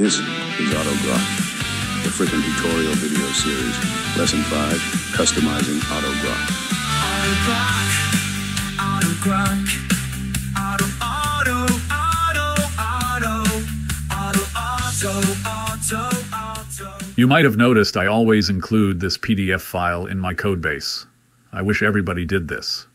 This is AutoGroq, the frickin' tutorial video series. Lesson 5, Customizing AutoGroq. Auto Groq, auto auto, auto auto, auto auto, auto auto. You might have noticed I always include this PDF file in my codebase. I wish everybody did this.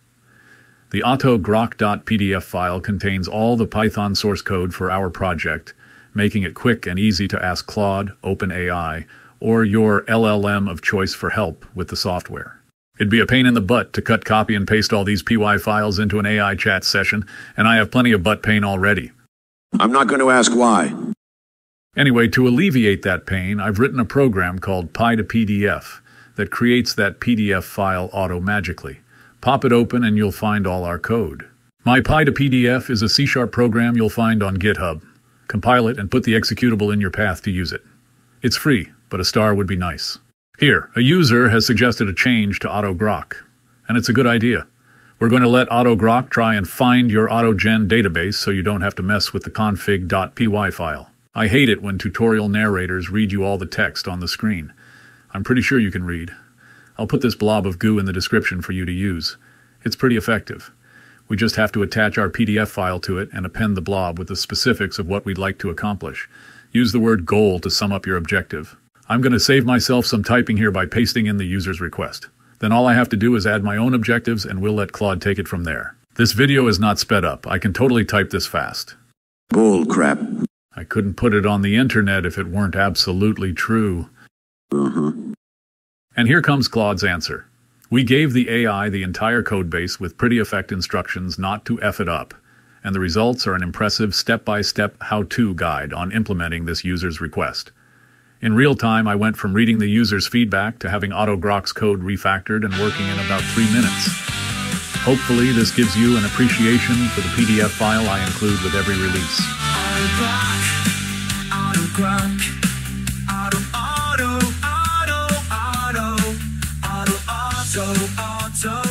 The autogroq.pdf file contains all the Python source code for our project, making it quick and easy to ask Claude, OpenAI, or your LLM of choice for help with the software. It'd be a pain in the butt to cut, copy, and paste all these PY files into an AI chat session, and I have plenty of butt pain already. I'm not going to ask why. Anyway, to alleviate that pain, I've written a program called PyToPdf that creates that PDF file auto-magically. Pop it open and you'll find all our code. My PyToPdf is a C-sharp program you'll find on GitHub. Compile it and put the executable in your path to use it. It's free, but a star would be nice. Here, a user has suggested a change to AutoGroq, and it's a good idea. We're going to let AutoGroq try and find your AutoGen database so you don't have to mess with the config.py file. I hate it when tutorial narrators read you all the text on the screen. I'm pretty sure you can read. I'll put this blob of goo in the description for you to use. It's pretty effective. We just have to attach our PDF file to it and append the blob with the specifics of what we'd like to accomplish. Use the word goal to sum up your objective. I'm going to save myself some typing here by pasting in the user's request. Then all I have to do is add my own objectives and we'll let Claude take it from there. This video is not sped up. I can totally type this fast. Bull crap. I couldn't put it on the internet if it weren't absolutely true. Uh-huh. And here comes Claude's answer. We gave the AI the entire codebase with pretty effect instructions not to F it up, and the results are an impressive step-by-step how-to guide on implementing this user's request. In real time, I went from reading the user's feedback to having AutoGroq's code refactored and working in about three minutes. Hopefully, this gives you an appreciation for the PDF file I include with every release. Auto Groq, auto Groq, so on.